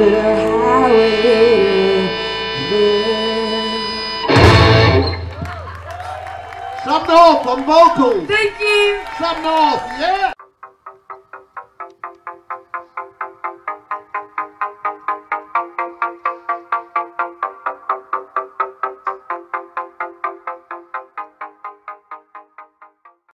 Sub North on vocals. Thank you. Sub North, yeah.